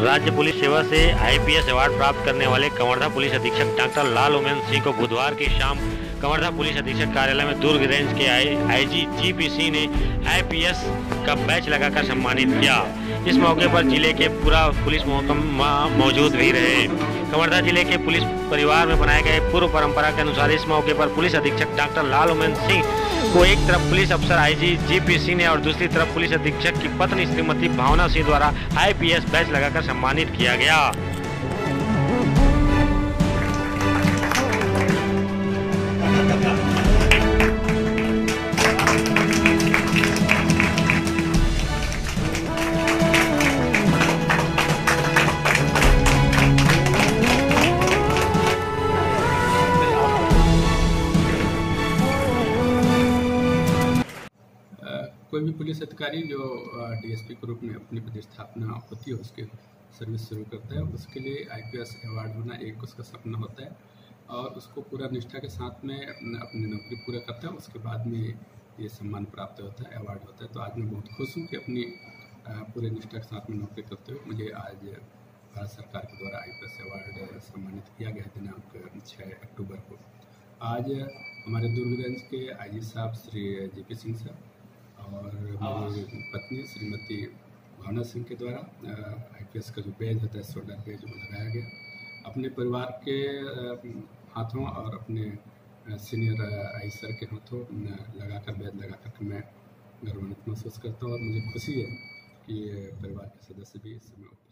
राज्य पुलिस सेवा से आईपीएस अवार्ड प्राप्त करने वाले कंवर्धा पुलिस अधीक्षक डॉक्टर लाल उमेन सिंह को बुधवार की शाम कंवर्धा पुलिस अधीक्षक कार्यालय में दुर्ग रेंज के आई आईजी जीपीसी ने आईपीएस का बैच लगाकर सम्मानित किया। इस मौके पर ज़िले के पूरा पुलिस महकमा मौजूद भी रहे। कंवर्धा ज़िले के पुलिस परिवार में बनाए गए पूर्व परंपरा के अनुसार इस मौके पर पुलिस अधीक्षक डॉक्टर लाल उमेन सिंह को एक तरफ़ पुलिस अफसर आईजी जीपी सिंह ने और दूसरी तरफ़ पुलिस अधीक्षक की पत्नी श्रीमती भावना सिंह द्वारा आईपीएस बैच लगाकर सम्मानित किया गया। कोई भी पुलिस अधिकारी जो डीएसपी के रूप में अपनी प्रतिस्थापना होती है, उसके सर्विस शुरू करता है। उसके लिए आईपीएस अवार्ड होना एक उसका सपना होता है और उसको पूरा निष्ठा के साथ में अपनी नौकरी पूरा करता है। उसके बाद में ये सम्मान प्राप्त होता है अवार्ड होता है। तो आज मैं बहुत खुश हूँ कि अपनी पूरे निष्ठा के साथ में नौकरी करते हुए मुझे आज भारत सरकार के द्वारा आई अवार्ड सम्मानित किया गया दिनांक छः अक्टूबर को। आज हमारे दुर्गगंज के आईजी साहब Shri G P Singh sir और मेरी पत्नी श्रीमती भावना सिंह के द्वारा आईपीएस का जो पेज होता है सोलर पेज वो लगाया गया। अपने परिवार के हाथों और अपने सीनियर आई सर के हाथों लगाकर बैज लगा कर मैं गर्वान्वित महसूस करता हूँ और मुझे खुशी है कि परिवार के सदस्य भी इस समय